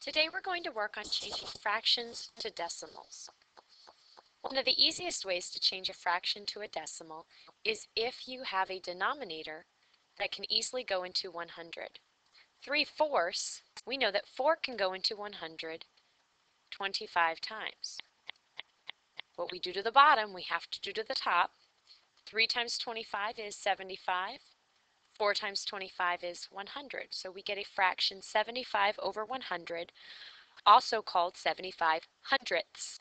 Today we're going to work on changing fractions to decimals. One of the easiest ways to change a fraction to a decimal is if you have a denominator that can easily go into 100. 3 fourths, we know that 4 can go into 100 25 times. What we do to the bottom, we have to do to the top. 3 times 25 is 75. 4 times 25 is 100. So we get a fraction 75 over 100, also called 75 hundredths.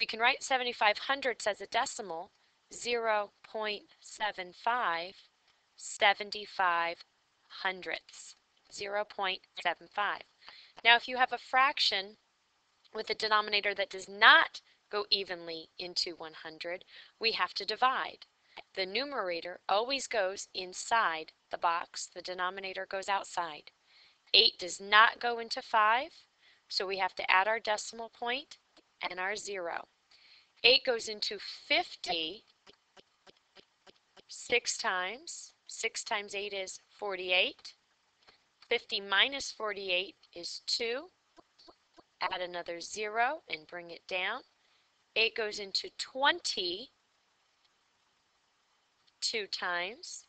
We can write 75 hundredths as a decimal, 0 0.75, 75 hundredths, 0 0.75. Now if you have a fraction with a denominator that does not go evenly into 100, we have to divide. The numerator always goes inside the box. The denominator goes outside. 8 does not go into 5, so we have to add our decimal point and our 0. 8 goes into 50 6 times. 6 times 8 is 48. 50 minus 48 is 2. Add another 0 and bring it down. 8 goes into 20 2 times.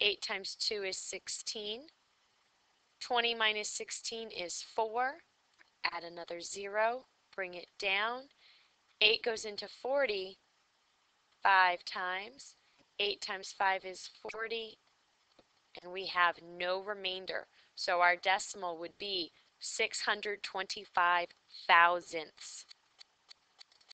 8 times 2 is 16. 20 minus 16 is 4. Add another 0. Bring it down. 8 goes into 40 5 times. 8 times 5 is 40. And we have no remainder. So our decimal would be 625 thousandths.